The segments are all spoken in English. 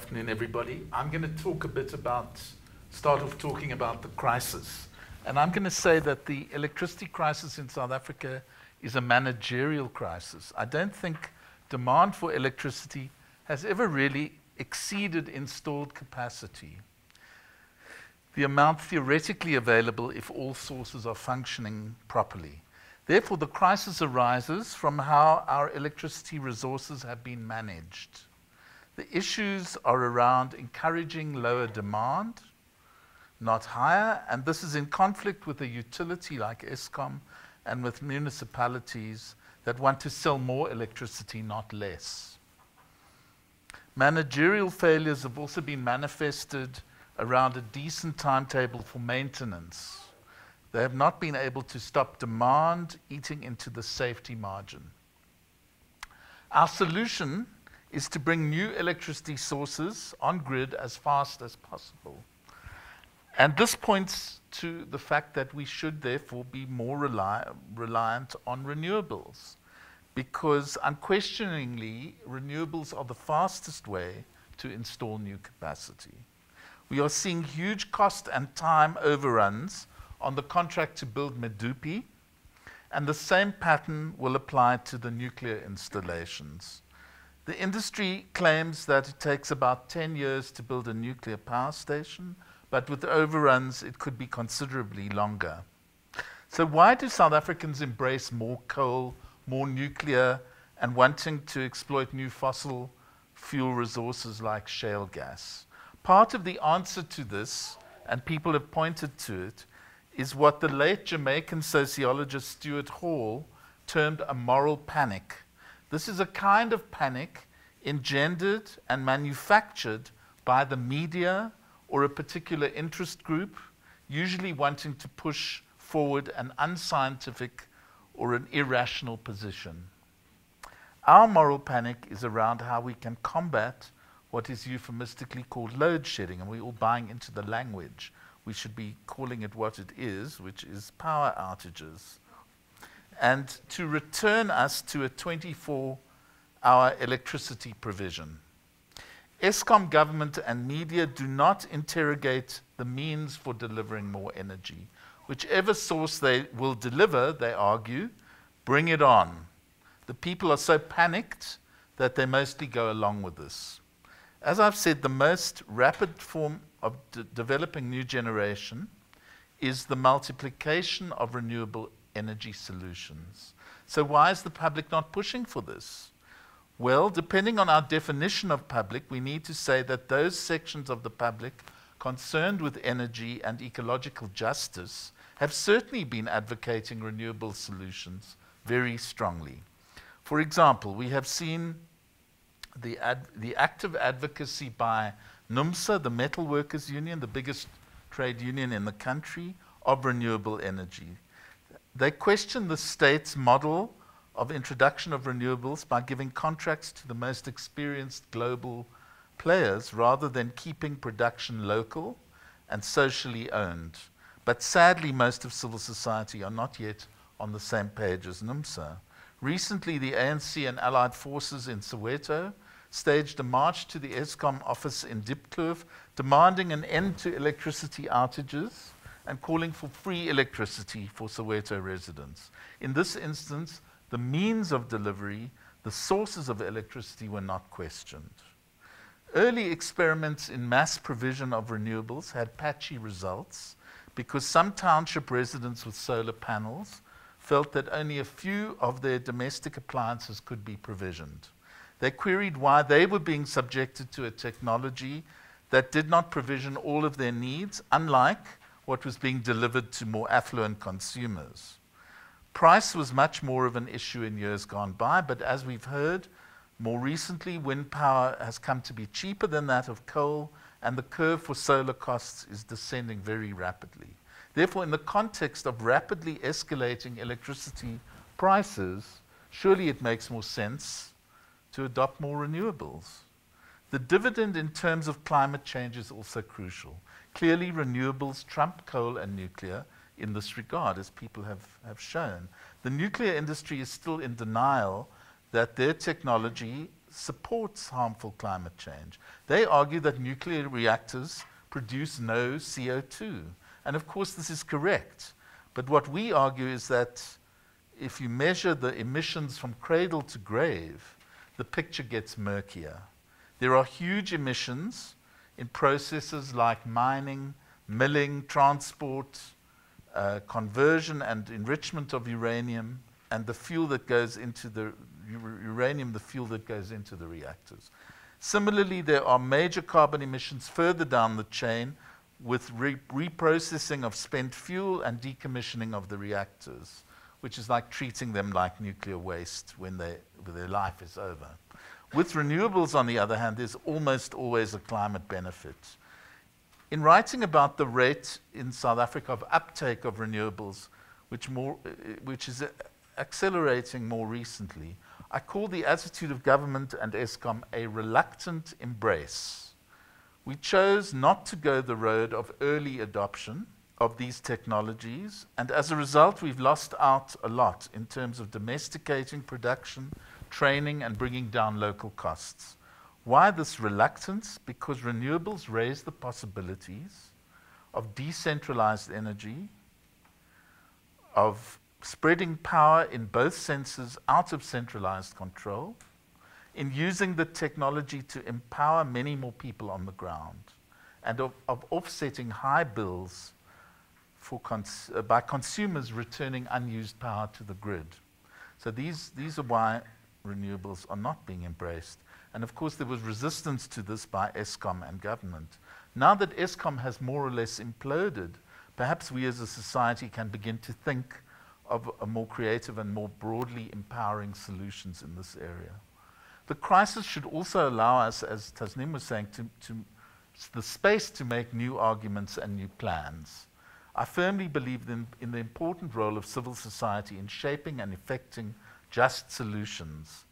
afternoon, everybody. I'm going to talk a bit about, start off talking about the crisis. And I'm going to say that the electricity crisis in South Africa is a managerial crisis. I don't think demand for electricity has ever really exceeded installed capacity. The amount theoretically available if all sources are functioning properly. Therefore, the crisis arises from how our electricity resources have been managed. The issues are around encouraging lower demand, not higher, and this is in conflict with a utility like Eskom and with municipalities that want to sell more electricity, not less. Managerial failures have also been manifested around a decent timetable for maintenance. They have not been able to stop demand eating into the safety margin. Our solution is to bring new electricity sources on grid as fast as possible. And this points to the fact that we should therefore be more reli- reliant on renewables because unquestioningly renewables are the fastest way to install new capacity. We are seeing huge cost and time overruns on the contract to build Medupi, and the same pattern will apply to the nuclear installations. The industry claims that it takes about 10 years to build a nuclear power station, but with overruns, it could be considerably longer. So, why do South Africans embrace more coal, more nuclear, and wanting to exploit new fossil fuel resources like shale gas? Part of the answer to this, and people have pointed to it, is what the late Jamaican sociologist Stuart Hall termed a moral panic. This is a kind of panic engendered and manufactured by the media or a particular interest group, usually wanting to push forward an unscientific or an irrational position. Our moral panic is around how we can combat what is euphemistically called load shedding, and we're all buying into the language. We should be calling it what it is, which is power outages. And to return us to a 24 hour electricity provision. Eskom government and media do not interrogate the means for delivering more energy. Whichever source they will deliver, they argue, bring it on. The people are so panicked that they mostly go along with this. As I've said, the most rapid form of de developing new generation is the multiplication of renewable energy solutions. So, why is the public not pushing for this? Well, depending on our definition of public, we need to say that those sections of the public concerned with energy and ecological justice have certainly been advocating renewable solutions very strongly. For example, we have seen the, the active advocacy by NUMSA, the Metal Workers Union, the biggest trade union in the country, of renewable energy. They question the state's model of introduction of renewables by giving contracts to the most experienced global players rather than keeping production local and socially owned. But sadly, most of civil society are not yet on the same page as NUMSA. Recently, the ANC and allied forces in Soweto staged a march to the Eskom office in Diepkloof, demanding an end to electricity outages and calling for free electricity for Soweto residents. In this instance, the means of delivery, the sources of electricity were not questioned. Early experiments in mass provision of renewables had patchy results because some township residents with solar panels felt that only a few of their domestic appliances could be provisioned. They queried why they were being subjected to a technology that did not provision all of their needs, unlike what was being delivered to more affluent consumers. Price was much more of an issue in years gone by, but as we've heard, more recently, wind power has come to be cheaper than that of coal, and the curve for solar costs is descending very rapidly. Therefore, in the context of rapidly escalating electricity prices, surely it makes more sense to adopt more renewables. The dividend in terms of climate change is also crucial. Clearly, renewables trump coal and nuclear, in this regard, as people have, have shown. The nuclear industry is still in denial that their technology supports harmful climate change. They argue that nuclear reactors produce no CO2. And of course, this is correct. But what we argue is that if you measure the emissions from cradle to grave, the picture gets murkier. There are huge emissions in processes like mining, milling, transport, uh, conversion and enrichment of uranium, and the fuel that goes into the uranium, the fuel that goes into the reactors. Similarly, there are major carbon emissions further down the chain with re reprocessing of spent fuel and decommissioning of the reactors, which is like treating them like nuclear waste when, they, when their life is over. With renewables, on the other hand, there's almost always a climate benefit. In writing about the rate in South Africa of uptake of renewables, which, more, which is uh, accelerating more recently, I call the attitude of government and Eskom a reluctant embrace. We chose not to go the road of early adoption of these technologies, and as a result, we've lost out a lot in terms of domesticating production, training, and bringing down local costs. Why this reluctance? Because renewables raise the possibilities of decentralized energy, of spreading power in both senses out of centralized control, in using the technology to empower many more people on the ground, and of, of offsetting high bills cons by consumers returning unused power to the grid. So these, these are why renewables are not being embraced. And of course, there was resistance to this by Eskom and government. Now that Eskom has more or less imploded, perhaps we as a society can begin to think of a more creative and more broadly empowering solutions in this area. The crisis should also allow us, as Tasneem was saying, to, to the space to make new arguments and new plans. I firmly believe in, in the important role of civil society in shaping and effecting just solutions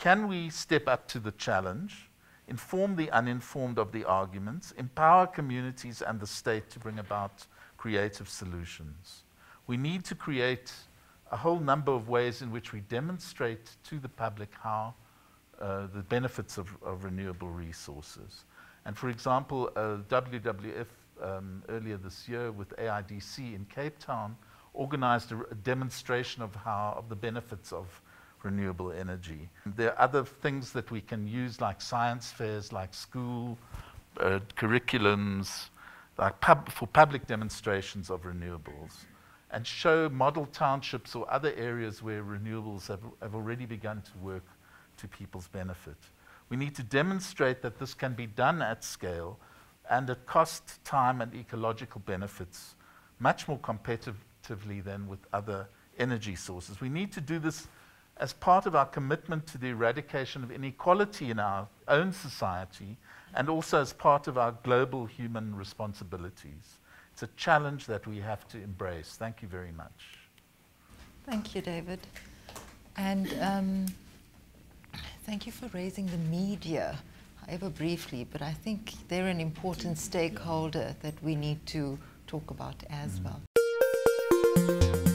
can we step up to the challenge, inform the uninformed of the arguments, empower communities and the state to bring about creative solutions? We need to create a whole number of ways in which we demonstrate to the public how uh, the benefits of, of, renewable resources. And for example, uh, WWF um, earlier this year with AIDC in Cape Town organized a, demonstration of how of the benefits of renewable energy. There are other things that we can use, like science fairs, like school uh, curriculums, like pub for public demonstrations of renewables, and show model townships or other areas where renewables have, have already begun to work to people's benefit. We need to demonstrate that this can be done at scale and at cost, time, and ecological benefits much more competitively than with other energy sources. We need to do this as part of our commitment to the eradication of inequality in our own society and also as part of our global human responsibilities. It's a challenge that we have to embrace. Thank you very much. Thank you, David. And um, thank you for raising the media, however briefly, but I think they're an important stakeholder that we need to talk about as mm. well. Thank you.